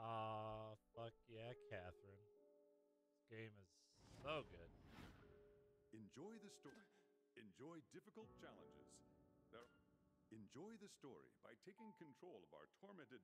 Ah, uh, fuck yeah, Catherine. This game is so good. Enjoy the story. Enjoy difficult challenges. Enjoy the story by taking control of our tormented